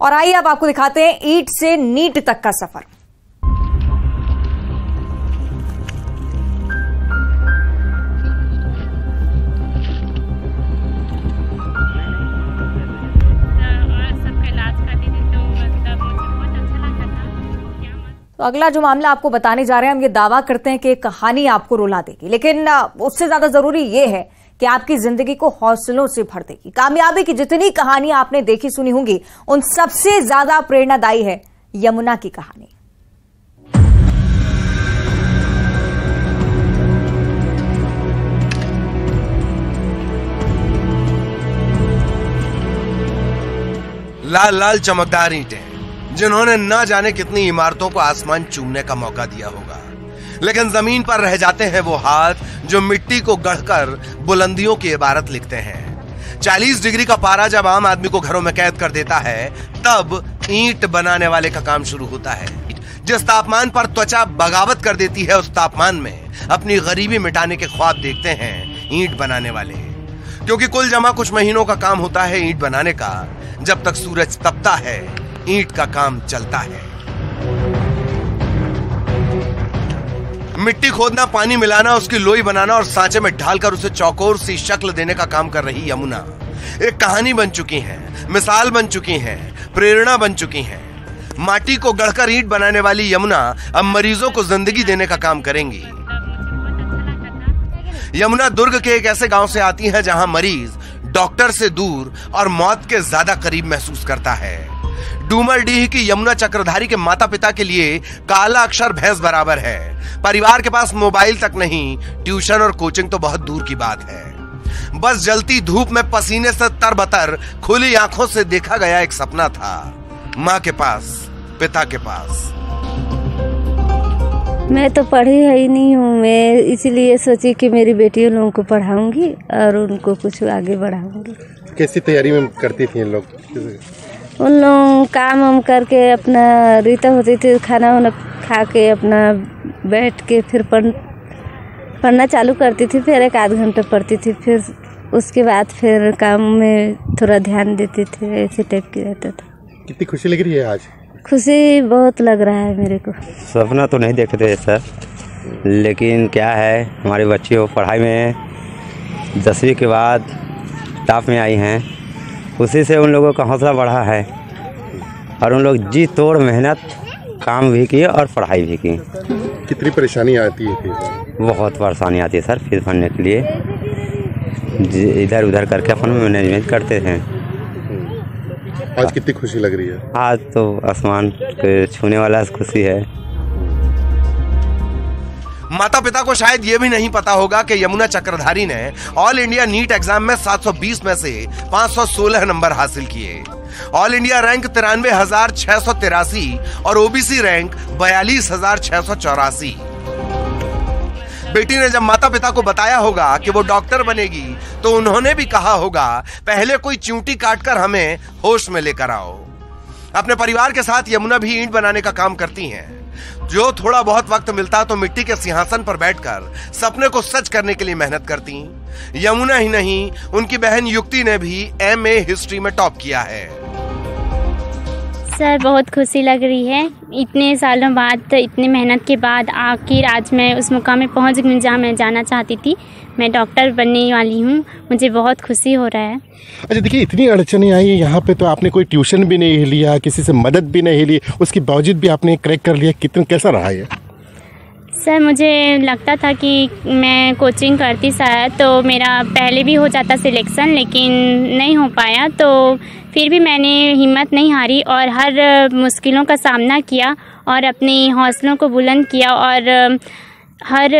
और आइए अब आपको दिखाते हैं ईट से नीट तक का सफ़र। तो अगला जो मामला आपको बताने जा रहे हैं, हम ये दावा करते हैं कि कहानी आपको रुला देगी। लेकिन उससे ज़्यादा ज़रूरी ये है कि आपकी ज़िंदगी को हौसलों से भर देगी। कामयाबी की जितनी कहानी आपने देखी सुनी होंगी, उन सबसे ज़्यादा प्रेरणादायी है यमुना की कहानी। लाल लाल चमकदार ईंटें, जिन्होंने न जाने कितनी इमारतों को आसमान चूमने का मौका दिया होगा। लेकिन ज़मीन पर रह जाते हैं वो हाथ, जो मिट्टी को गढ़कर बुलंदियों की इबारत लिखते हैं। 40 डिग्री का पारा जब आम आदमी को घरों में कैद कर देता है, तब ईंट बनाने वाले का काम शुरू होता है। जिस तापमान पर त्वचा बगावत कर देती है, उस तापमान में अपनी गरीबी मिटाने के ख्वाब देखते हैं ईंट बनाने वाले। क्योंकि कुल जमा कुछ महीनों का काम होता है ईंट बनाने का। जब तक सूरज तपता है, ईंट का काम चलता है। मिट्टी खोदना, पानी मिलाना, उसकी लोई बनाना और सांचे में ढालकर उसे चौकोर सी शक्ल देने का काम कर रही यमुना। एक कहानी बन चुकी है, मिसाल बन चुकी है, प्रेरणा बन चुकी है। माटी को गढ़कर ईंट बनाने वाली यमुना अब मरीजों को ज़िंदगी देने का काम करेंगी। यमुना दुर्ग के एक ऐसे गाँव से आती है जहाँ मरीज़ डॉक्टर से दूर और मौत के ज़्यादा करीब महसूस करता है। डूमरडीह की यमुना चक्रधारी के माता पिता के लिए काला अक्षर भैंस बराबर है। परिवार के पास मोबाइल तक नहीं ट्यूशन और कोचिंग तो बहुत दूर की बात है। बस जलती धूप में पसीने से तरबतर खुली आँखों से देखा गया एक सपना था। माँ के पास पिता के पास। मैं तो पढ़ी है ही नहीं हूँ। मैं इसीलिए सोची कि मेरी बेटियों लोगों को पढ़ाऊँगी और उनको कुछ आगे बढ़ाऊँगी। कैसी तैयारी में करती थी इन लोग? उन लोग काम वाम करके अपना रीता होती थी खाना वाना खा के अपना बैठ के फिर पढ़ पढ़ना चालू करती थी फिर एक आध घंटे पढ़ती थी फिर उसके बाद फिर काम में थोड़ा ध्यान देती थी ऐसे टाइप की रहता था। कितनी खुशी लग रही है आज? खुशी बहुत लग रहा है मेरे को। सपना तो नहीं देखते थे सर लेकिन क्या है हमारे बच्चे वो पढ़ाई में दसवीं के बाद टॉप में आई हैं। उसी से उन लोगों का हौसला बढ़ा है और उन लोग जी तोड़ मेहनत काम भी किए और पढ़ाई भी की। कितनी परेशानी आती है फिर बहुत परेशानी आती है सर फ़ीस भरने के लिए। इधर उधर करके अपन मैनेजमेंट करते थे आज कितनी खुशी लग रही है? आज तो आसमान छूने वाला खुशी है। माता पिता को शायद ये भी नहीं पता होगा कि यमुना चक्रधारी ने ऑल इंडिया नीट एग्ज़ाम में 720 में से 516 नंबर हासिल किए। ऑल इंडिया रैंक तिरानवे हज़ार छह सौ तिरासी और ओबीसी रैंक बयालीस हज़ार छह सौ चौरासी। बेटी ने जब माता पिता को बताया होगा कि वो डॉक्टर बनेगी तो उन्होंने भी कहा होगा, पहले कोई चूंटी काटकर हमें होश में लेकर आओ। अपने परिवार के साथ यमुना भी ईंट बनाने का काम करती हैं। जो थोड़ा बहुत वक्त मिलता तो मिट्टी के सिंहासन पर बैठकर सपने को सच करने के लिए मेहनत करती। यमुना ही नहीं, उनकी बहन युक्ति ने भी एम ए हिस्ट्री में टॉप किया है। सर, बहुत खुशी लग रही है। इतने सालों बाद, इतनी मेहनत के बाद आखिर आज मैं उस मुकाम में पहुँच गई जहाँ मैं जाना चाहती थी। मैं डॉक्टर बनने वाली हूँ। मुझे बहुत खुशी हो रहा है। अच्छा देखिए इतनी अड़चने आई यहाँ पे तो आपने कोई ट्यूशन भी नहीं लिया किसी से मदद भी नहीं ली उसके बावजूद भी आपने क्रैक कर लिया। कितना कैसा रहा ये? सर मुझे लगता था कि मैं कोचिंग करती सर तो मेरा पहले भी हो जाता सिलेक्शन लेकिन नहीं हो पाया तो फिर भी मैंने हिम्मत नहीं हारी और हर मुश्किलों का सामना किया और अपने हौसलों को बुलंद किया और हर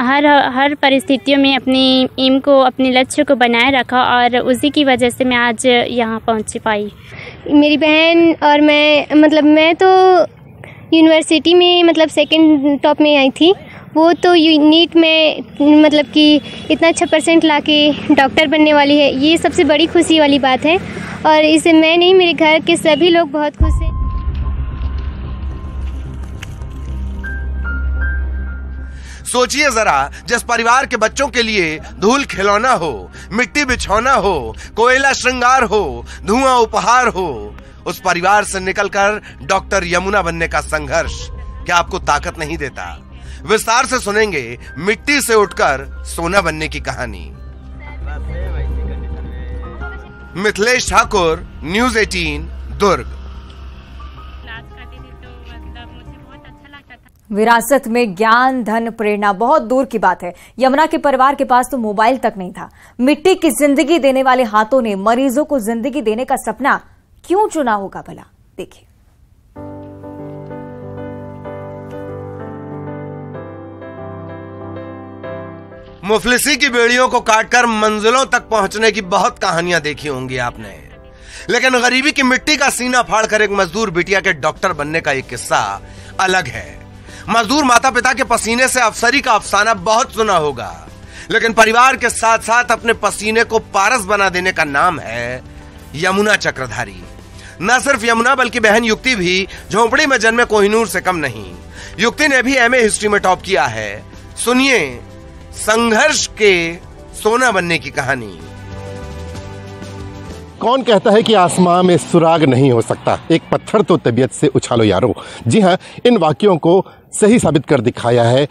हर हर परिस्थितियों में अपनी एम को, अपने लक्ष्य को बनाए रखा और उसी की वजह से मैं आज यहाँ पहुँच पाई। मेरी बहन और मैं मतलब मैं तो यूनिवर्सिटी में मतलब सेकंड टॉप में आई थी। वो तो नीट में मतलब कि इतना अच्छा परसेंट ला के डॉक्टर बनने वाली है, ये सबसे बड़ी खुशी वाली बात है। और इसे मैं नहीं, मेरे घर के सभी लोग बहुत खुश हैं। सोचिए जरा, जिस परिवार के बच्चों के लिए धूल खिलौना हो, मिट्टी बिछौना हो, कोयला श्रृंगार हो, धुआँ उपहार हो, उस परिवार से निकलकर डॉक्टर यमुना बनने का संघर्ष क्या आपको ताकत नहीं देता? विस्तार से सुनेंगे मिट्टी से उठकर सोना बनने की कहानी। मिथिलेश ठाकुर, न्यूज़ 18 दुर्ग। विरासत में ज्ञान, धन, प्रेरणा बहुत दूर की बात है। यमुना के परिवार के पास तो मोबाइल तक नहीं था। मिट्टी की ज़िंदगी देने वाले हाथों ने मरीजों को ज़िंदगी देने का सपना क्यों चुना होगा भला? देखिए। मुफलिसी की बेड़ियों को काटकर मंजिलों तक पहुँचने की बहुत कहानियाँ देखी होंगी आपने। लेकिन गरीबी की मिट्टी का सीना फाड़कर एक मजदूर बिटिया के डॉक्टर बनने का एक किस्सा अलग है। मजदूर माता पिता के पसीने से अफसरी का अफसाना बहुत सुना होगा। लेकिन परिवार के साथ साथ अपने पसीने को पारस बना देने का नाम है यमुना चक्रधारी। न सिर्फ़ यमुना, बल्कि बहन युक्ति भी झोपड़ी में जन्मे कोहिनूर से कम नहीं। युक्ति ने भी एमए हिस्ट्री में टॉप किया है। सुनिए संघर्ष के सोना बनने की कहानी। कौन कहता है कि आसमां में सुराग नहीं हो सकता? एक पत्थर तो तबीयत से उछालो यारो। जी हाँ इन वाक्यों को सही साबित कर दिखाया है।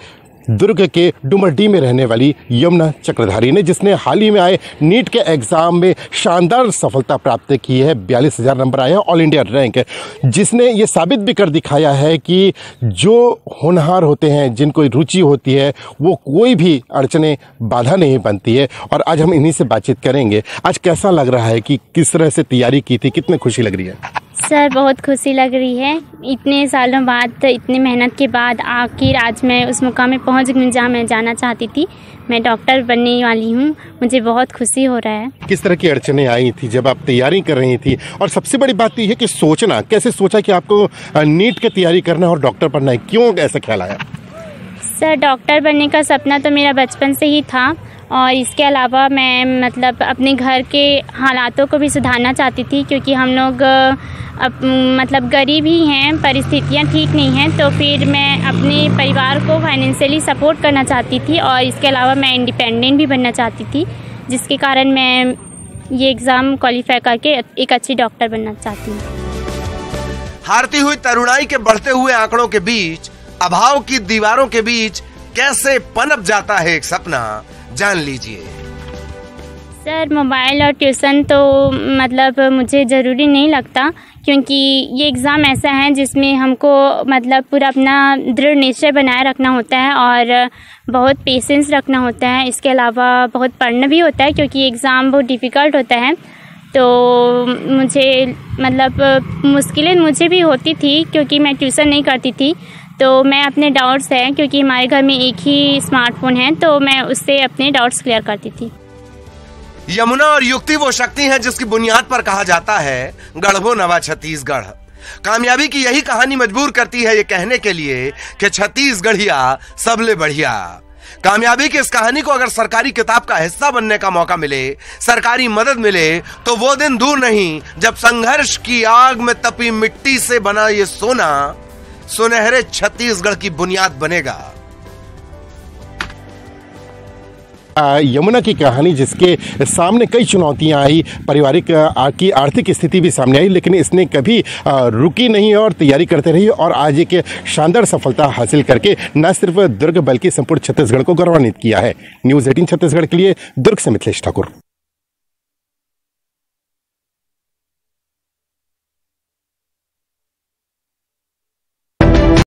दुर्ग के डुमरडी में रहने वाली यमुना चक्रधारी ने, जिसने हाल ही में आए नीट के एग्ज़ाम में शानदार सफलता प्राप्त की है, बयालीस हज़ार नंबर आए हैं ऑल इंडिया रैंक जिसने ये साबित भी कर दिखाया है कि जो होनहार होते हैं, जिनको रुचि होती है, वो कोई भी अड़चने बाधा नहीं बनती है। और आज हम इन्हीं से बातचीत करेंगे। आज कैसा लग रहा है कि किस तरह से तैयारी की थी, कितनी खुशी लग रही है? सर बहुत खुशी लग रही है। इतने सालों बाद इतनी मेहनत के बाद आखिर आज मैं उस मुकाम में पहुँच गई जहाँ मैं जाना चाहती थी। मैं डॉक्टर बनने वाली हूँ। मुझे बहुत खुशी हो रहा है। किस तरह की अड़चने आई थी जब आप तैयारी कर रही थी? और सबसे बड़ी बात यह है कि सोचना कैसे सोचा कि आपको नीट की तैयारी करना है और डॉक्टर बनना है? क्यों ऐसा ख्याल आया? सर डॉक्टर बनने का सपना तो मेरा बचपन से ही था। और इसके अलावा मैं मतलब अपने घर के हालातों को भी सुधारना चाहती थी क्योंकि हम लोग अब मतलब गरीब ही हैं, परिस्थितियाँ ठीक नहीं हैं तो फिर मैं अपने परिवार को फाइनेंशियली सपोर्ट करना चाहती थी और इसके अलावा मैं इंडिपेंडेंट भी बनना चाहती थी, जिसके कारण मैं ये एग्ज़ाम क्वालिफाई करके एक अच्छी डॉक्टर बनना चाहती हूँ। हारती हुई तरुणाई के बढ़ते हुए आंकड़ों के बीच, अभाव की दीवारों के बीच कैसे पनप जाता है एक सपना? जान लीजिए। सर, मोबाइल और ट्यूशन तो मतलब मुझे ज़रूरी नहीं लगता, क्योंकि ये एग्ज़ाम ऐसा है जिसमें हमको मतलब पूरा अपना दृढ़ निश्चय बनाए रखना होता है और बहुत पेशेंस रखना होता है। इसके अलावा बहुत पढ़ना भी होता है, क्योंकि एग्ज़ाम बहुत डिफ़िकल्ट होता है। तो मुझे मतलब मुश्किलें मुझे भी होती थी, क्योंकि मैं ट्यूशन नहीं करती थी। तो मैं अपने डाउट्स हैं, क्योंकि हमारे घर में एक ही स्मार्टफ़ोन है तो मैं उससे अपने डाउट्स क्लियर करती थी। यमुना और युक्ति वो शक्ति है जिसकी बुनियाद पर कहा जाता है, गढ़बो नवा छत्तीसगढ़। कामयाबी की यही कहानी मजबूर करती है ये कहने के लिए कि छत्तीसगढ़िया सबले बढ़िया। कामयाबी की इस कहानी को अगर सरकारी किताब का हिस्सा बनने का मौका मिले, सरकारी मदद मिले तो वो दिन दूर नहीं, जब संघर्ष की आग में तपी मिट्टी से बना ये सोना सुनहरे छत्तीसगढ़ की बुनियाद बनेगा। यमुना की कहानी जिसके सामने कई चुनौतियाँ आई, पारिवारिक की आर्थिक स्थिति भी सामने आई, लेकिन इसने कभी रुकी नहीं और तैयारी करते रही और आज एक शानदार सफलता हासिल करके न सिर्फ़ दुर्ग बल्कि संपूर्ण छत्तीसगढ़ को गौरवान्वित किया है। न्यूज़ एटीन छत्तीसगढ़ के लिए दुर्ग से मिथिलेश ठाकुर।